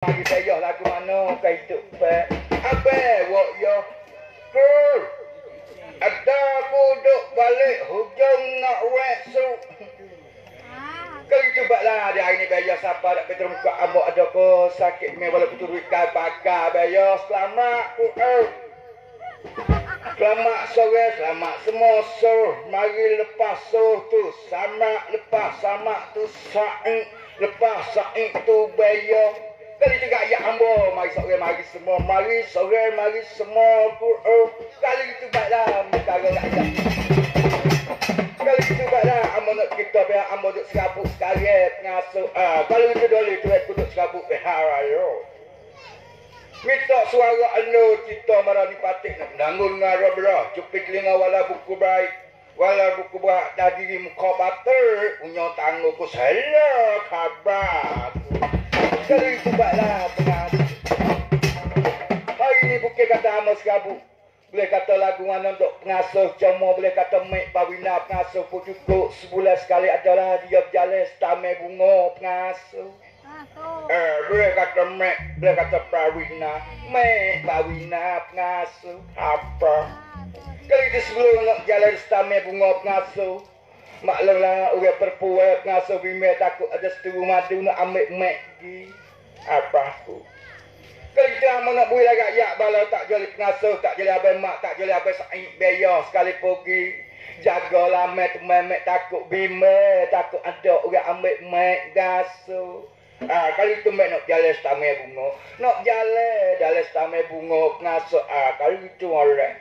Mari saya lagu mana kau itu pe. Apa wak yo? Kur. Ada aku duk balik hujung nak wek su. Kau itu baklah dia hari ni bayar siapa nak peter muka ambok ada ko sakit me walaupun turut kai pakai bayar selamat ku. Selamat sore, selamat semua sore. Mari lepas sore tu sama lepas sama tu saing lepas saing tu bayar. Kali juga ya ambo, mari sore mari semua, mari sore mari semua oh. Kali itu baiklah nak ajak. Kali itu baiklah ambo nak kita biar ambo duk serabut sekali ngasuh. Ah, kalau itu dole tu aku duk serabut behar ayo. Minta suara anu kita marah ni patik nak dangun ngara bra. Cupik telinga wala buku baik. Wala buku baik dah diri muka bater. Punya tangguh ku salah khabar. Kalau itu baiklah pengat. Hari ni bukan kata amas kabu. Boleh kata lagu mana untuk pengasuh cuma boleh kata mek bawina pengasuh pun cukup sebulan sekali adalah dia berjalan setamai bunga pengasuh. Eh, boleh kata mek, boleh kata prawina. Mek, bawina, pengasuh. Apa? Kali itu sebelum nak jalan setame bunga pengasuh. Maklumlah, orang perempuan pengasuh bimel takut ada seteru madu nak ambil mek di. Apa itu amat nak boleh lagak yak bala tak jolly pengasuh, tak jolly abang mak, tak jolly abang saing bayar sekali pergi. Jagalah mek tu mek takut bimel, takut ada orang ambil mek gasuh. Ah, kali itu mek nak jalan setame bunga. Nak jalan jalan setame bunga pengasuh. Ah, kali itu orang.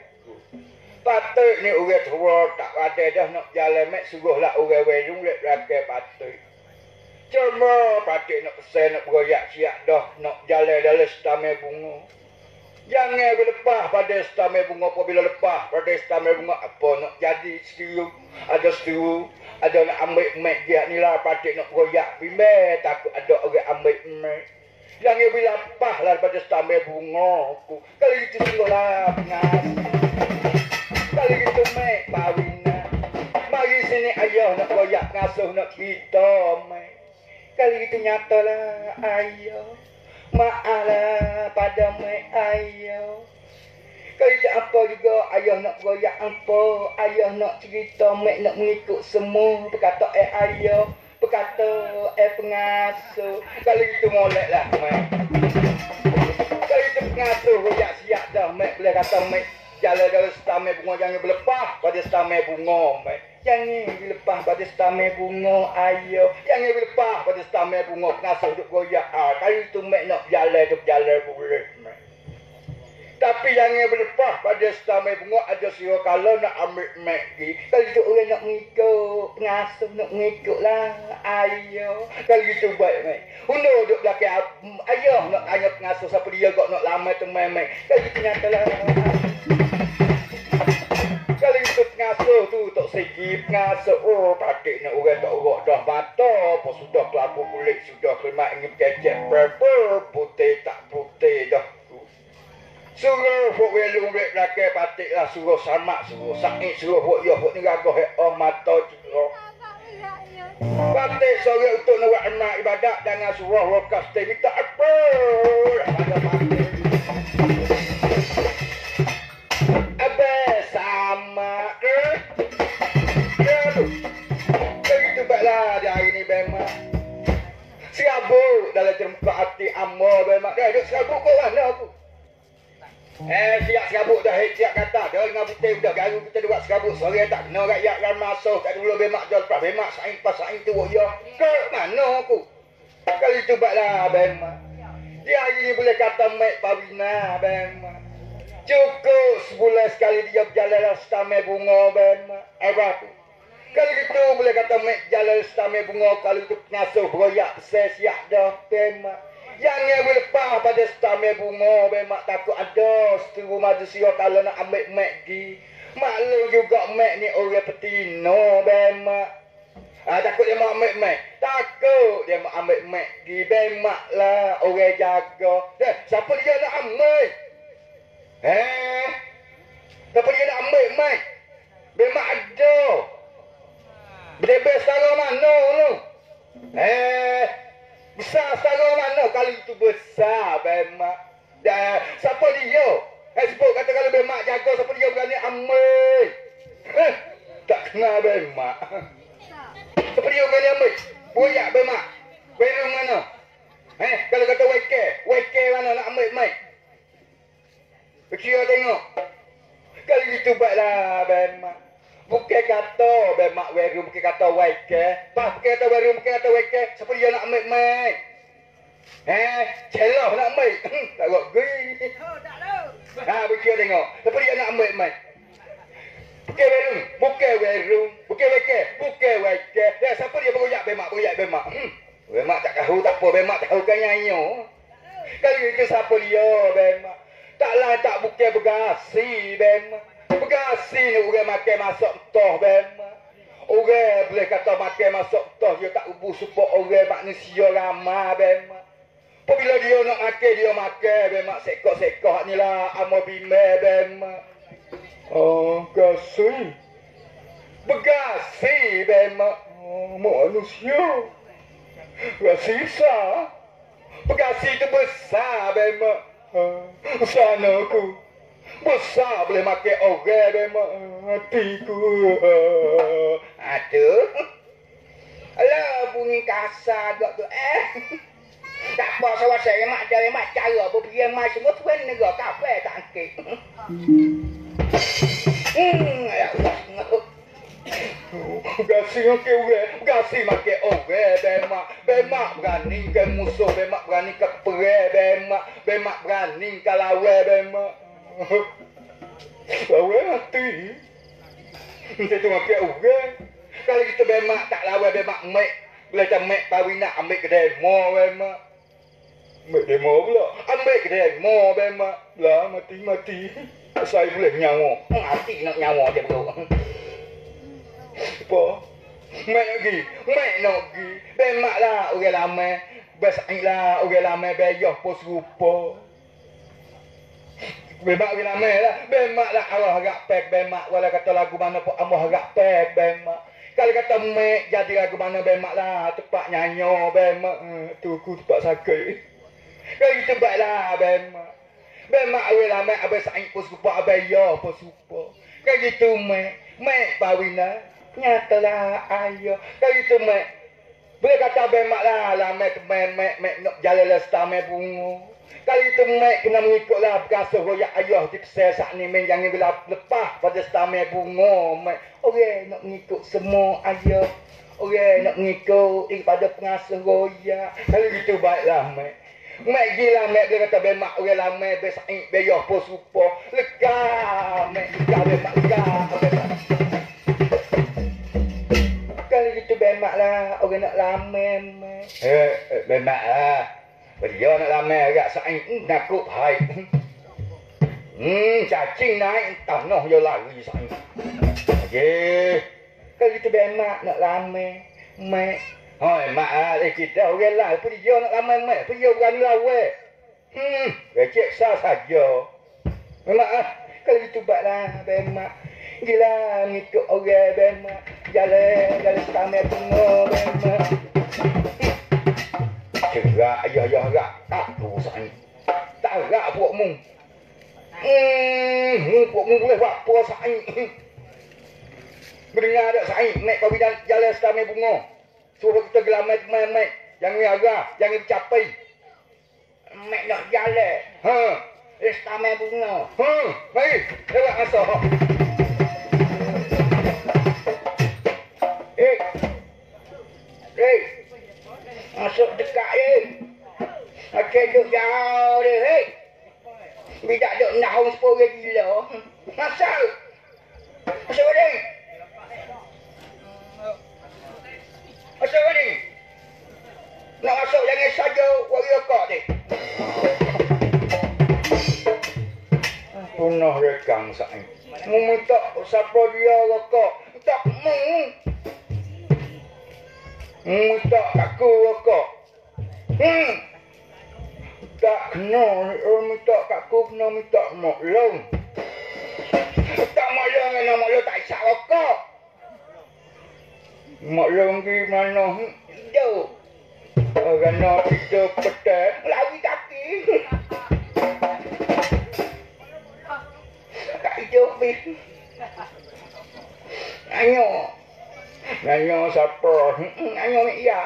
Patut ni orang tua tak ada dah nak jalan mek suruhlah orang werung lek rakyat patut. Cuma patut nak pesen nak beroyak siap dah nak jalan dalam setame bunga. Jangan berlepas pada setame bunga apabila lepas pada setame bunga apa nak jadi setiu. Ada setiu. Ada nak ambil mek dia ni lah patut nak beroyak bimbel takut ada orang ambil mek. Jangan bila lepas lah pada setame bunga. aku. Kali itu sungguhlah pengasih. Kali itu mek pawina. Mari sini ayah nak royak ngasuh nak kita mek. Kali itu nyatalah ayah. Maaflah pada mek ayah. Kali itu apa juga ayah nak royak apa. Ayah nak cerita mek nak mengikut semua. Berkata eh ayah. Berkata eh pengasuh. Kali itu molek lah mek. Kali itu pengasuh royak siap dah mek. Boleh kata mek jalan dari stamai bunga jangan berlepas pada stamai bunga mek. Jangan berlepas pada stamai bunga ayo. Jangan berlepas pada stamai bunga pengasuh duk goyak. Ah, kali itu mek nak jalan duk jalan boleh. Tapi jangan berlepas pada stamai bunga ada siro kalau nak ambil mek di. Kali itu orang nak mengikut pengasuh nak mengikut lah. Ayo. Kali itu baik mek. Uno duk belakang ayah nak tanya pengasuh siapa dia kok nak lama tu mek mek. Kali itu nyatalah. Pengasuh tu tak segi pengasuh oh patik nak orang tak urat dah mata apa sudah kelabu kulit sudah kemak ingin kecek berapa putih tak putih dah Suruh fok welung rek belakang patik lah suruh samak suruh sakit suruh fok yo fok ni gagah he oh mata suruh Patik sore untuk nak buat emak ibadat dengan suruh rokas minta apa pada patik Serabut dalam termuka hati amo bemak. Dia duduk serabut kau mana aku? Eh, siap serabut dah. Eh, siap kata. Dia dengan putih dah. Garu kita buat serabut. Sore tak kena rakyat kan masuk. Tak dulu bemak jual lepas. Bemak saing pas saing tu. Ya. Ke mana aku? Kali tu baiklah bemak. Dia hari ni boleh kata mek pawina bemak. Cukup sebulan sekali dia berjalan lah setamai bunga. Apa tu? Gitu boleh kata mek jalan setamai bunga kalau itu pengasuh beroyak saya siap dah ben. Jangan boleh lepas pada setamai bunga mak takut ada seteru manusia kalau nak ambil mek gi. Maklum juga mek ni orang petino mak. Ah, takut dia mau ambil mek. Takut dia mau ambil mek ben mak lah orang jaga. Eh, siapa dia nak ambil? Eh? Kenapa dia nak ambil mic? Memang ada. Bebas sekarang mana tu? Eh? Besar setara mana kalau itu besar bemak. Dah, siapa dia? Eh sebut kata kalau bemak jaga siapa dia berani ambil. Eh, tak kenal bemak. Siapa dia berani ambil? Boyak bemak. Berung mana? Eh, kalau kata WK, WK mana nak ambil mic? Kira tengok. Kalau gitu baiklah bemak. Bukan kata bemak weru, bukan kata WK. Pas bukan kata weru, bukan kata WK. Siapa dia nak ambil mic? Eh, celah nak ambil. tak kok gui. Oh. Ha, berkira tengok. Siapa dia nak ambil mic? Bukan weru, bukan weru, bukan WK, bukan WK. Ya, siapa dia beroyak bemak, beroyak bemak. Hmm. Bemak tak tahu tak apa, bemak tahu kan nyanyo. Kalau itu siapa dia bemak. Taklah tak bukan bergasi bemak. Bergasi ni orang makan masuk toh bemak. Orang boleh kata makan masuk toh dia tak ubu support orang manusia ramah bemak. Apabila dia nak makan, dia makan bemak sekok-sekok ni lah. Amo bime bemak. Oh, gasi. Bergasi bemak. Oh, manusia. Gasi besar. Bergasi tu besar bemak. Uh, sana aku. Besar boleh makan orang. Hatiku. Uh, aduh. Alah bunyi kasar agak tu. Eh. Tak apa saya mak dari mak cara berpergi mai semua tuan negara kafe tak angkit. Hmm, ya Allah. Gasi ke orang, gasi make orang bemak, bemak berani ke musuh, bemak berani ke pere bemak, bemak berani ke lawe bemak. Lawe mati. Kita make orang. Kalau kita bemak tak lawe bemak mek, boleh tak mek pawina ambil kedai mo bemak. Ambil demo pula. Ambil kedai mo bemak. Lah mati-mati. Saya boleh nyawa. Mati nak nyawa je bro. Apa? Mek nak pergi. Mek nak pergi. Bemak lah orang lama. Besai lah orang lama beyoh pun serupa. Bemak orang lama lah. Bemak lah Allah harap pek bemak. Walau kata lagu mana pun Allah harap pek bemak. Kalau kata mek jadi lagu mana bemak lah. Tepat nyanyo bemak. Hmm, tu aku tepat sakit. Kalau gitu baiklah bemak. Bemak orang lama abang saing pun serupa abang yo pun serupa. Kalau gitu mek. Mek pawina. Nyatalah ayo. Kalau gitu mek. Boleh kata bemak lah. Lah mek teman mek mek nak jalan lestar mek bunga. Kalau itu mek kena mengikutlah berkasuh royak ayah di kesel saat ni men jangan bila lepas pada stamai bunga mek. Orang nak mengikut semua ayah. Orang nak mengikut daripada pengasuh royak. Kalau gitu baiklah mek. Mek gila mek dia kata bemak orang lama besaik beyoh pun serupa. Lega mek lega bemak lega bemak. Kalau gitu bemak lah orang nak lama mek. Eh, eh bemak lah. Dia nak lama agak saing hmm, nakut hai. Hmm, cacing naik tanah dia lari saing. Okey. Kalau gitu bemak nak lama mek. Hoi, mak ah, kita orang lah. Apa dia nak lama mek? Apa dia berani lawa? Hmm, recek sah saja. Mak ah, kalau gitu baklah bemak. Gila ngikut orang bemak. Jalan, jalan setamai bunga bemak. Cerak, ayah, ayah, rak. Tak tu saing. Tak rak puakmu. Hmm, puakmu boleh buat puak saing. Mendengar ada saing, naik kau bidan jalan setamai bunga. Suruh kita gelamai teman-teman. Jangan agak, jangan capai. Mek nak jalan. Ha. Istamai bunga. Ha. Baik. Lewat. Eh. Eh. Masuk dekat je. Okey, duduk jauh dia. Hei. Bidak duduk nahun sepuluh gila. Masuk. Masuk dia. Masuk ni. Nak masuk jangan saja warrior kau ni. Punah rekang saing. Mu minta siapa dia rokok. Tak mu. Muta kaku woko. Hmm. Tak kena, oh, orang minta kat aku kena minta mak. Tak mak lom kena mak tak isyak woko. Mak lom ke mana? Hmm, hidup. Orang nak hidup petang, lari kaki. Tak hidup ni. Ngayo sapa? Ngayo nek ya.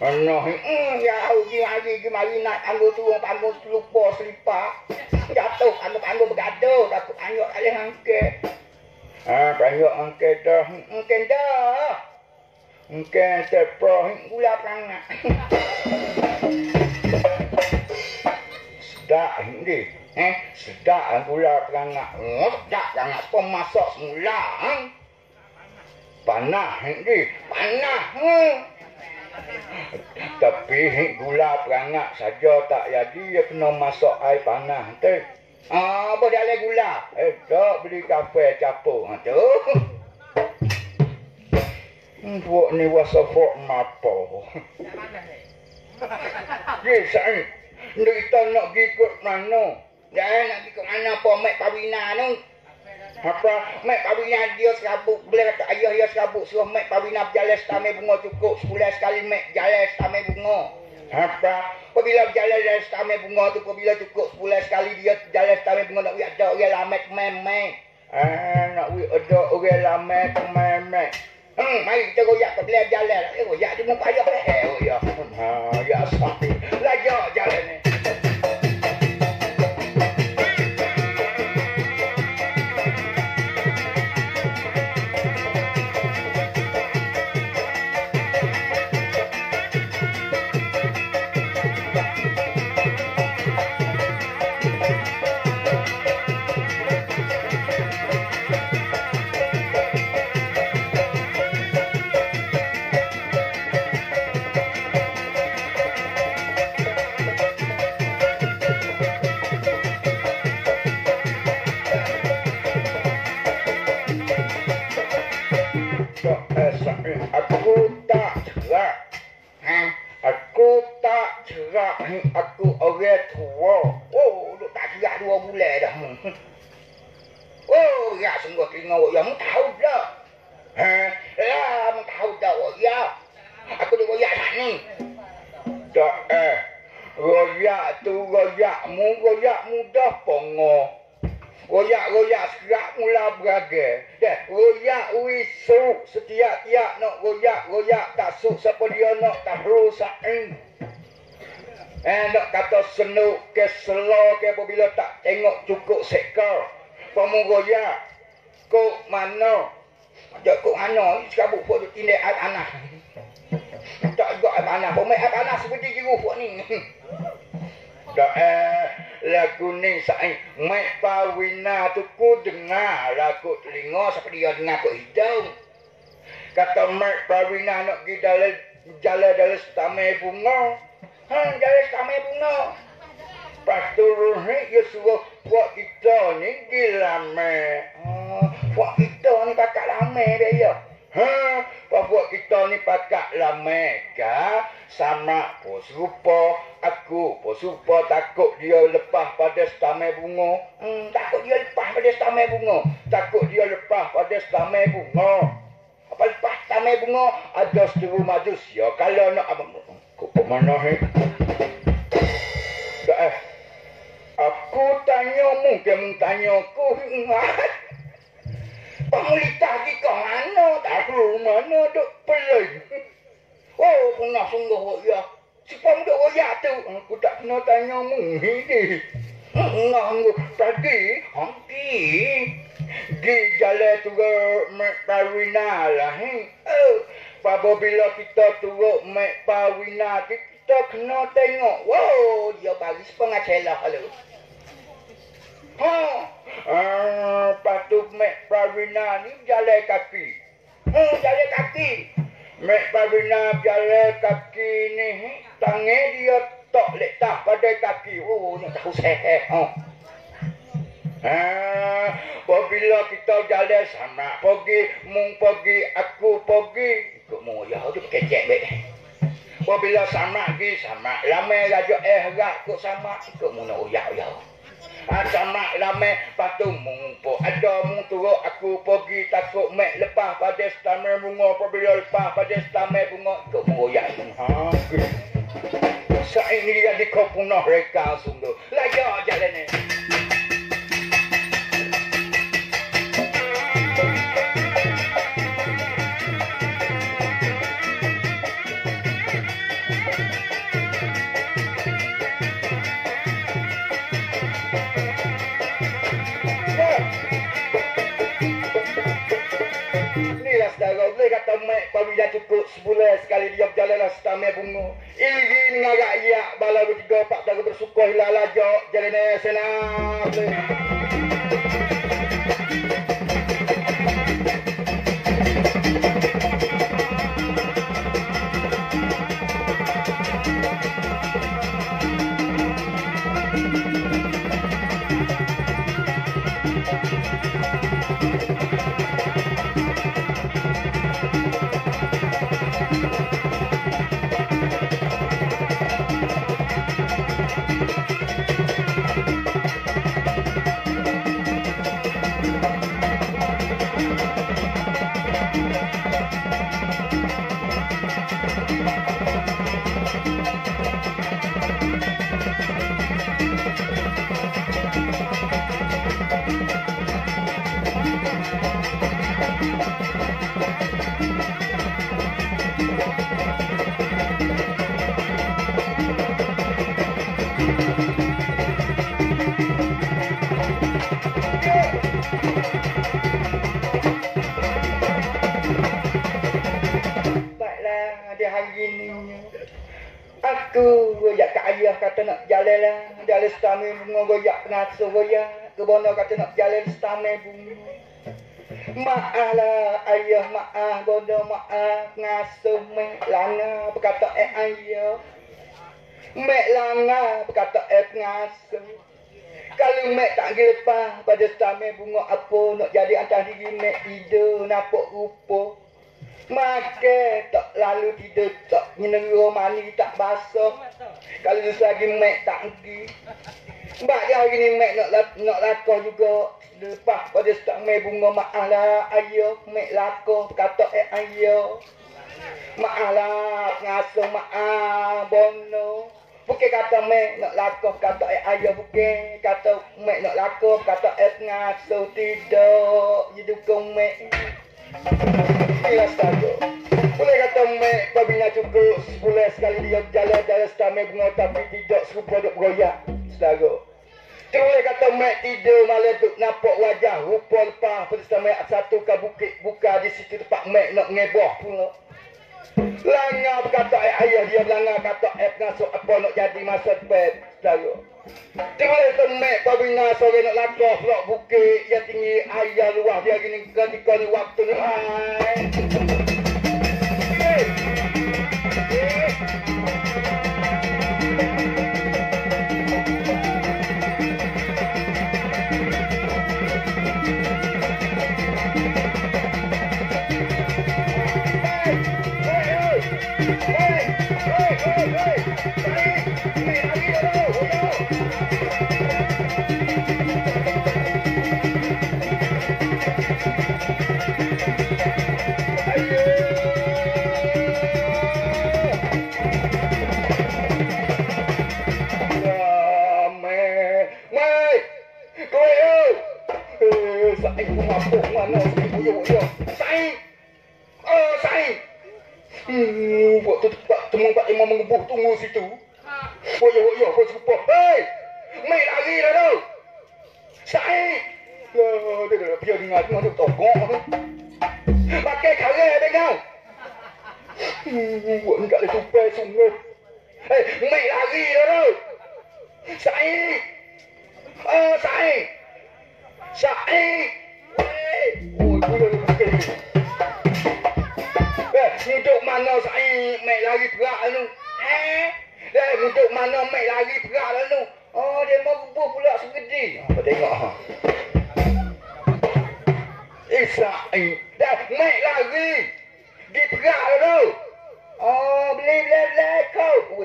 heeh ya ugi lagi iki mari nak kanggo tuwa kanggo lupa slipa. Jatuh anu kanggo begado dapuk anyok kalih angke. Ah kanggo angke dah. Angke dah. Angke sapa? Kula prangak. Dah ndih. Eh, sedak gula perangat. Oh, sedak perangat pemasak semula. Eh? Panah ni, panah. Hmm. Tapi gula perangat saja tak jadi dia kena masak air panas tu. Ah, apa dia gula? Eh, tak beli kafe capur ha tu. Hmm, buat ni wasa fok mapo. Ye, sai. Ndek nak pergi ke mana? Jangan nak pergi ke mana pomek pawina tu apa mek pawina dia serabut boleh kata ayah dia serabut suruh mek pawina berjalan setamai bunga cukup sebulan sekali mek jalan setamai bunga apa apabila berjalan jalan setamai bunga tu apabila cukup sebulan sekali dia jalan setamai bunga nak ada orang lamet memeng ah nak ada orang lamet memeng Hmm, mari kita goyak ke belah jalan. Eh, goyak di muka ayah. Eh, goyak. Ha, ya, sapi. Lajak jalan ni. seperti dia dengan aku hidau. Kata Mark Barina nak pergi dalam jalan dalam setamai bunga. Ha, jalan setamai bunga. Lepas tu Ruhi, dia suruh buat kita ni gila lama. Ha, buat kita ni bakal lama dia. Ya. Ha, bapak kita ni pakak lama ka? Sama pun serupa. Aku pun serupa takut dia lepas pada setamai bunga. Hmm, takut dia lepas pada setamai bunga. Takut dia lepas pada setamai bunga. Apa lepas setamai bunga? Ada seteru manusia. Kalau nak apa aku pemana ni? Eh? eh. Aku tanya mungkin tanya aku. pemerintah iki kok ana tak mana duk peling. Oh pun sungguh ngoh ya. Si pemuda oh ya tu aku tak kena tanya mu ini. Ngangu tadi hongki. Di jale tu ke mek pawina lah hein? oh eh, pabo bila kita tu mek pawina kita kena tengok. Wow dia bagi sepengacela kalau. Ha, Ah, patut Mek Pravina ni berjalan kaki. Ha, jalan kaki. Mek Pravina berjalan kaki ni. Tangan dia tak letak pada kaki. Oh, ni tak usah. Eh, ha. Ah, ha, bila kita jalan sana pergi, mung pergi, aku pergi. Kau mau ya, tu pakai cek baik. Bila sama pergi, sama. Lama raja eh, rak kau sama. Kau muna nak uyak-uyak. Acamak lame patu mumpo Ada mung aku pergi takut mek lepas pada stamai bunga Apabila lepas pada stamai bunga Ikut mengoyak Ha Saya ini jadi kau punah reka sungguh. Layak jalan ni dah cukup sebulan sekali dia berjalan setamai bunga. Iri dengan rakyat, bala bertiga, empat saudara bersyukur hilang lajak, jalan senang. Kata nak jalan lah. Jalan stamai bunga goyak pengasuh goyak. Kebono kata nak jalan stamai bunga. Maaf lah ayah maaf bondo maaf ngasuh mek langa berkata eh ayah mek langa berkata eh pengasuh kalau mek tak pergi lepas pada stamai bunga apa nak jadi antara diri mek tidur nampak rupa Maka tak lalu tidur tak menera mani tak basah. Kalau lagi mek tak pergi. Sebab dia hari ni mek nak nak lakah juga. Lepas pada start mek bunga maaf lah ayah mek lakah kata eh ayah. Maaf lah pengasuh maaf bono. Bukan kata mek nak lakah kata eh ayah bukan. Kata mek nak lakah kata eh pengasuh tidak. Jadi dukung mek. Inilah saja. Boleh kata mek apabila cukup sebulan sekali dia berjalan dalam stamai bunga tapi tidak serupa duk beroyak. Saudara. Terus boleh kata mek tidur malam duk nampak wajah rupa lepas pada stamai satu ke bukit buka di situ tempat mek nak ngeboh pula. Langa berkata eh, ayah dia belanga kata eh pengasuh apa nak jadi masa depan. Saudara. Tengok temek pabina sore nak lakah pula bukit yang tinggi ayah luah dia gini ketika ni waktu ni. Hai. Hey.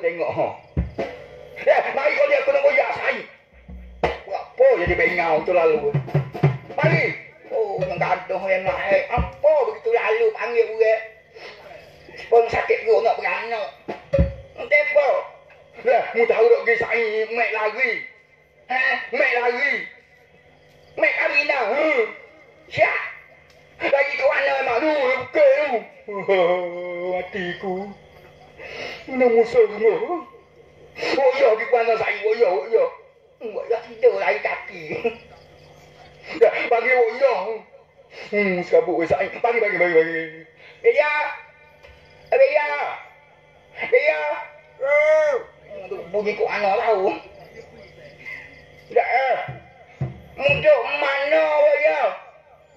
Tengok ha. Eh, mari kau dia kena goyak saya. Buat apa jadi bengau tu lalu. Mari. Oh, yang gaduh yang nak hai. Apa begitu lalu panggil gue. Pun sakit gue nak beranak. Entah apa. Lah, mu tahu tak pergi saya mek lagi. Ha? Mek lagi. Mek kami dah. Hmm. Siap. Lagi ke mana mak lu? Bukan lu. Matiku. Mana musuh semua? Oh ya, di mana saya? Oh ya, oh ya. Oh ya, tidur lagi kaki. Dah, bagi oh ya. Hmm, sekabut weh saya. Bagi, bagi, bagi, bagi. Beya. Beya. Beya. Oh. Bunyi kok anak tahu. Dah, eh. Muncul mana weh ya?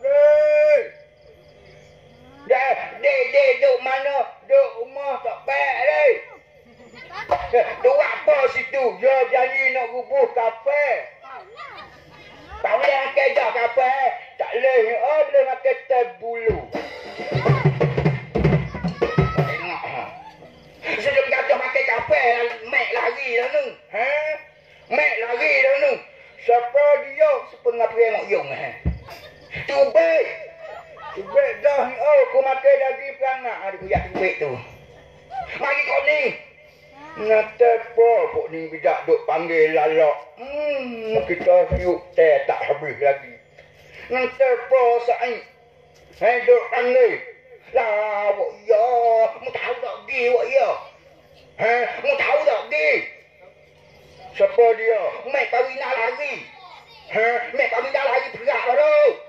Dek. Dah, dek, dek, duk mana? Duk rumah tak baik, dek. Tu apa situ? Yo janji nak rubuh kafe. Tak boleh makan dah kafe. Tak boleh. Oh, boleh makan teh bulu. Tengok. Sebelum kata makan kafe, mek lari dah nu. Ha? Mek lari dah nu. Siapa dia? Sepengah perang yung. Ha? Tubik. Tubik dah ni. Oh, aku makan daging pelangak. Ada kuyak tubik tu. Mari kau ni. Ngata apa pok ni bidak duk panggil lalak. Hmm, kita hiup teh tak habis lagi. Ngata apa sain. Hei duk panggil. Lah, wak ya. Mu tahu tak pergi wak ya? Ha? Mu tahu tak pergi? Siapa dia? Mek Pawina lari. Ha? Mek Pawina lari perak baru.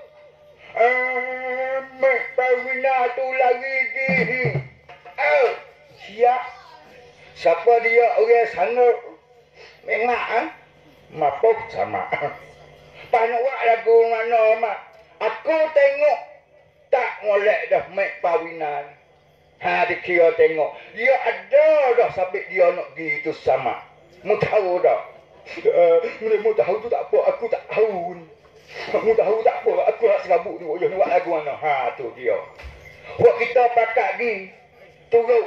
Mek Pawina tu lari pergi. Oh, siap. Siapa dia orang sana? Memang ah. Mapuk sama. Panwak lagu mana mak? Aku tengok tak molek dah mek pawinan. Ha dikira tengok. Dia ada dah sampai dia nak pergi itu sama. Mu tahu dah. Uh, mu tahu tu tak apa, aku tak tahu. Mu tahu tak apa, aku nak serabut ni. Yo buat lagu mana? Ha tu dia. Wak kita pakat gi. Turut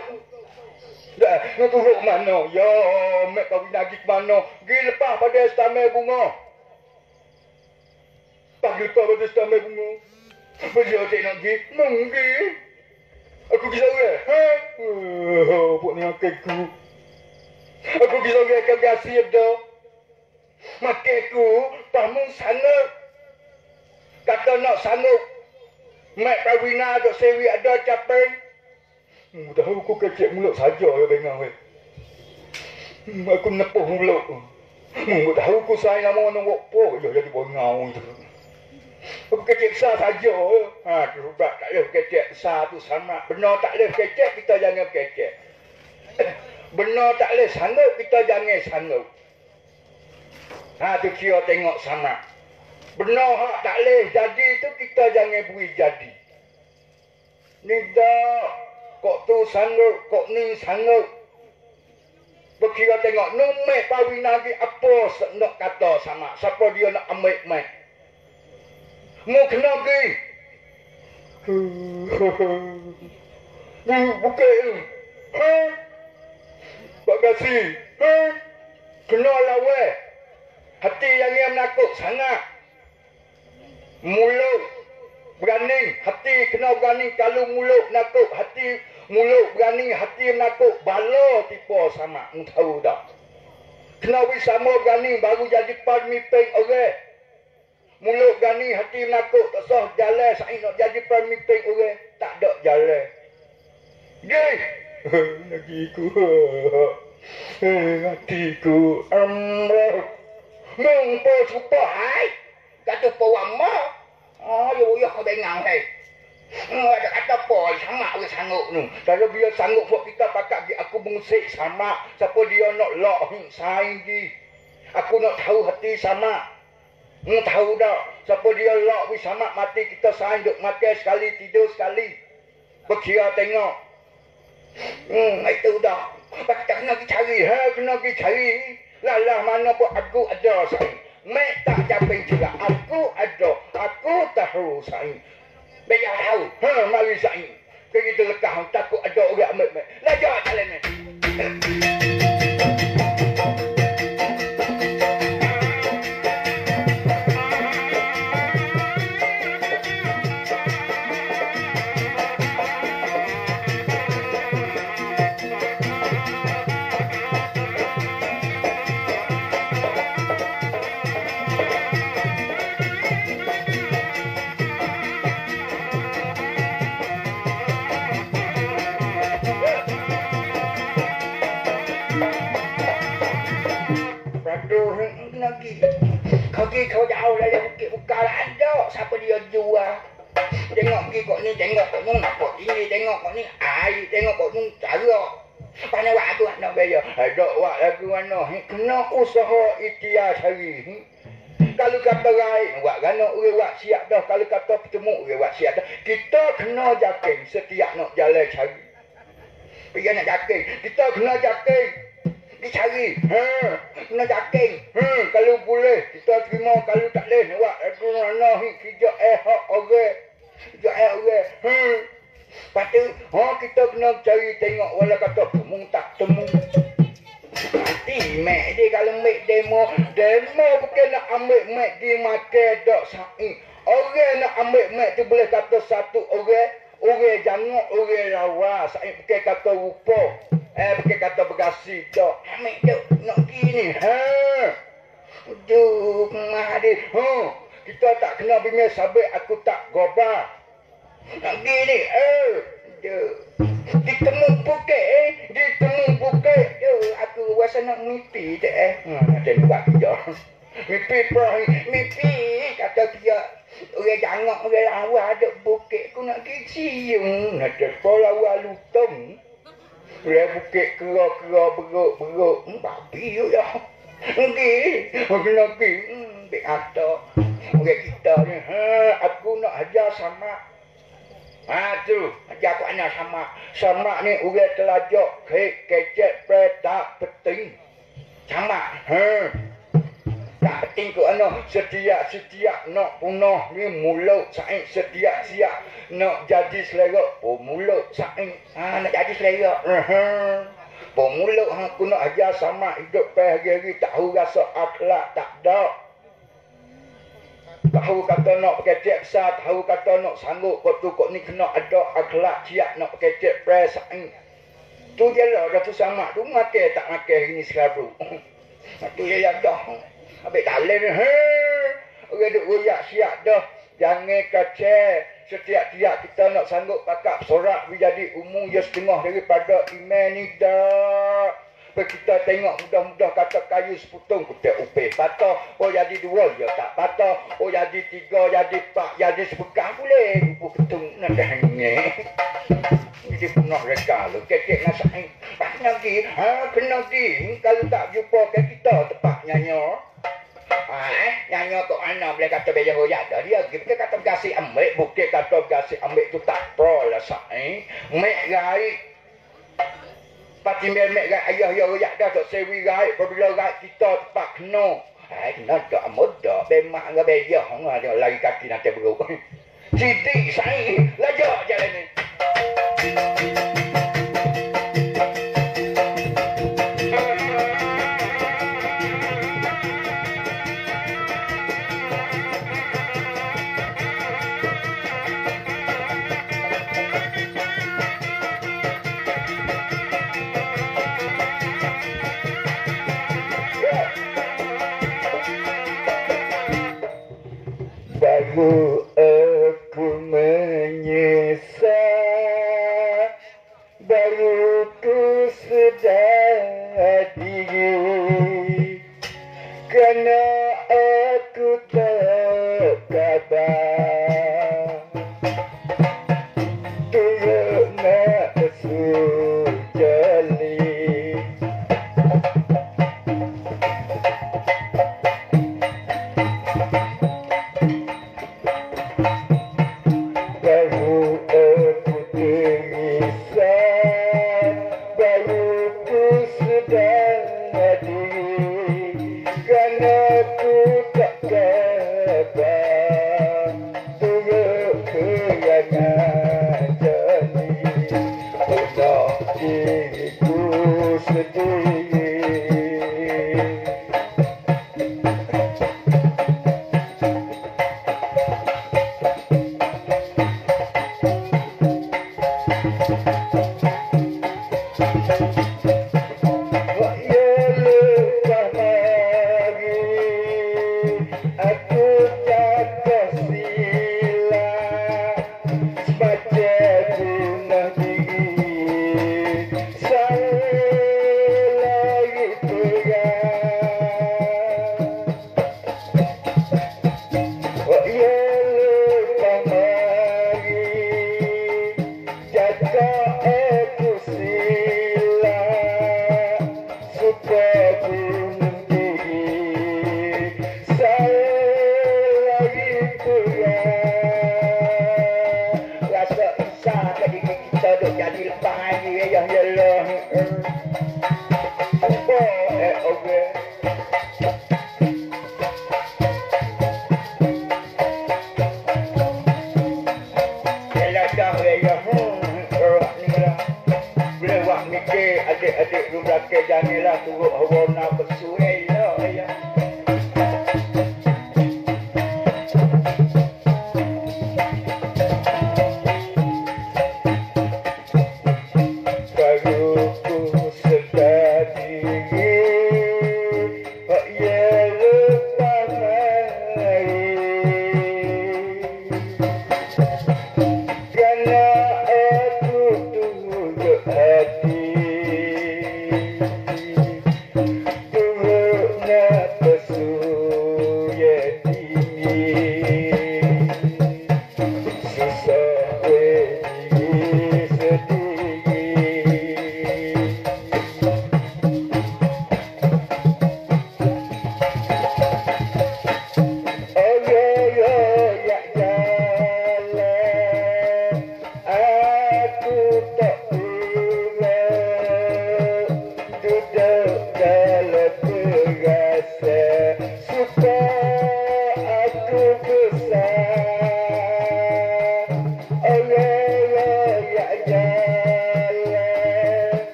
Dah, nak turut mana? Ya, mek kau pergi ke mana? Gi lepas pada stamel bunga. Pagi lepas pada stamel bunga. Beli hotel nak pergi? Pergi. Aku pergi sore. Ha? Oh, buat ni aku. Aku pergi sore akan biasa dah. Makan aku, pamu sana. Kata nak sanggup. Mek Prawina dok sewi ada capai. Hmm, tahu aku kecil mulut saja ya bengang weh. Hmm, aku nepuh mulut. Hmm, tahu aku sayang nama orang apa. Ya jadi bengau itu. Aku kecil besar saja. Ha, tu sebab tak boleh kecil besar tu sama. Benar tak boleh kecil, kita jangan kecil. Benar tak boleh sanggup, kita jangan sanggup. Ha, tu kira tengok sama. Benar hak tak boleh jadi tu, kita jangan beri jadi. Ni dah. Kok tu sanggup, kok ni sanggup. Berkira tengok, numek pawin lagi apa nak kata sama. Siapa dia nak ambil mek. Mu kena pergi. Ni bukan. Ha? Bagasi. Ha? Kena lawa. Hati yang yang menakut sangat. Mulut berani, hati kena berani kalau mulut nakut, hati mulut berani, hati menakut, bala tipu sama, tahu tak? Kena wis sama berani baru jadi pemimpin orang. Okay? Berani, hati menakut, tak sah jalan, saya nak jadi pemimpin orang, tak ada jalan. Gih! Nagiku. Hatiku. Allah. Mengpo supa hai. Kata pawang yo yo kau dengar hai. Ada kata apa sama aku sanggup nu. Kalau dia sanggup buat kita pakai di aku mengusik sama. Siapa dia nak lock hing saing di. Aku nak tahu hati sama. Mu tahu dah. Siapa dia lock wi sama mati kita saing duk makan sekali tidur sekali. Berkira tengok. Hmm, itu dah. Pak kena pergi cari, ha, kena pergi cari. Lah lah mana pun aku ada saing. Mek tak capai juga. Aku ada. Aku tahu saing. Biar tahu. Ha, mari saing. Kita lekah takut ada orang ambil mek. Lajak jalan ni. Pergi kau jauh dari bukit buka lah ada. Siapa dia jual? Tengok pergi kau ni, tengok kau ni nampak ini, tengok kau ni air, tengok kau ni cara. Mana wak aku nak bayar? Ada wak lagu mana? Kena usaha ikhtiar cari. Kalau kata lain, wak gana orang wak siap dah. Kalau kata bertemu orang wak siap dah. Kita kena jakin setiap nak jalan cari. Pergi nak jakin. Kita kena jakin. Dicari. Ha. Kena jakin. Ha. Kalau boleh, kita terima. Kalau tak boleh, wak lagu mana? Kerja eh hak orang. Kerja eh orang. Ha. Lepas tu, ha, kita kena cari tengok wala kata temu tak temu. Nanti mek dia kalau mek demo, demo bukan nak ambil mek dia makan dok sa'i. Orang nak ambil mek tu boleh kata satu orang, orang jangan orang rawa, sa'i bukan kata rupa. Eh bukan kata bergasi dok. Ambil dok nak gini. Ha. Duh, mah dia. Ha. Kita tak kena bingit sabit aku tak gobar. Nak gini, eh. Duh. Ditemu bukit eh. Ditemu bukit. Duh, aku rasa nak mimpi tak eh. Ha, ada buat kerja. Mimpi perahi. Mimpi. Kata dia. Orang jangan orang lawa ada bukit. Aku nak pergi cium. Ada sekolah lawa lutong. Orang bukit kera-kera beruk-beruk. Hmm, babi tu ya. Pergi. Aku nak pergi. Hmm, bik kata. Orang kita ni. Ha, aku nak ajar sama. Ha tu, ajar aku anak sama. Sama ni orang telajak, kek, kecek, tak penting. Sama. Ha. Penting ku anak setiap-setiap nak punah ni mulut saing setiap-setiap nak jadi selera oh mulut saing ha nak jadi selera ha oh mulut ha aku nak ajar sama hidup pe hari-hari tahu rasa akhlak tak ada Tahu kata nak pakai cek besar, tahu kata nak sanggup kau tu kau ni kena ada akhlak siap nak pakai cek press. Tu je lah, tu sama tu makan tak makan hari ni sekarang. Tu je yang dah. Tak boleh ni. Orang duk royak siap dah. Jangan kacau. Setiap-tiap kita nak sanggup pakak sorak jadi umum ya setengah daripada iman ni dah. Supaya kita tengok mudah-mudah kata kayu seputung kita upih patah. Oh jadi dua, ya tak patah. Oh jadi tiga, jadi empat, jadi sepekah boleh. Rupu ketung nak hangnya. Jadi punah reka lu. Kekek nak saing. Pak lagi. Ha, kena lagi. Kalau tak jumpa ke kita tepat nyanyo. Ha, eh? Nyanyo kok mana boleh kata beja hoyak dah. Dia kita kata kasih ambil. Bukit kata kasih ambil tu tak pro lah saing. Mek gaik. Pati memek gai ayah ya royak dah tak sewi gai apabila gai kita tempat kena. Hai kena tak muda bemak ke beja hang ada lagi kaki nanti beruk. Sidik sai lajak jalan ni. Yeah.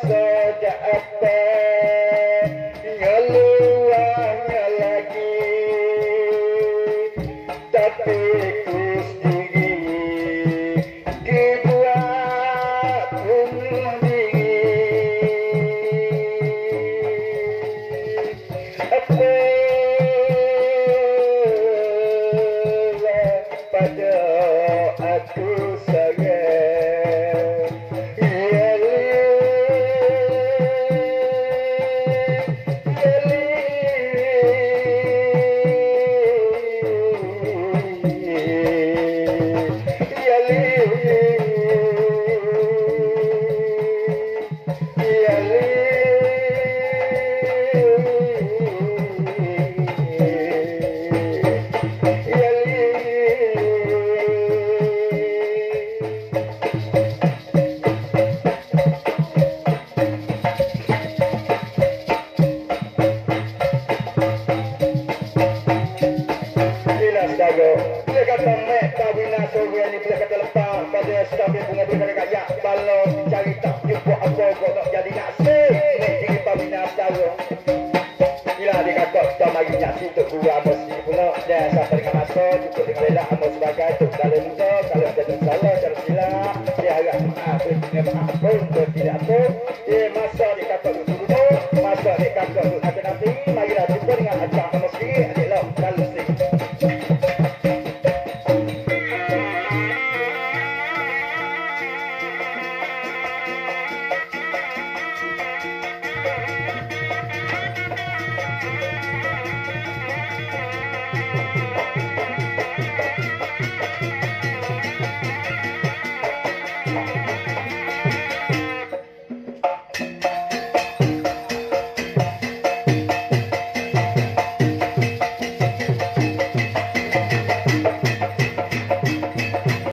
Semua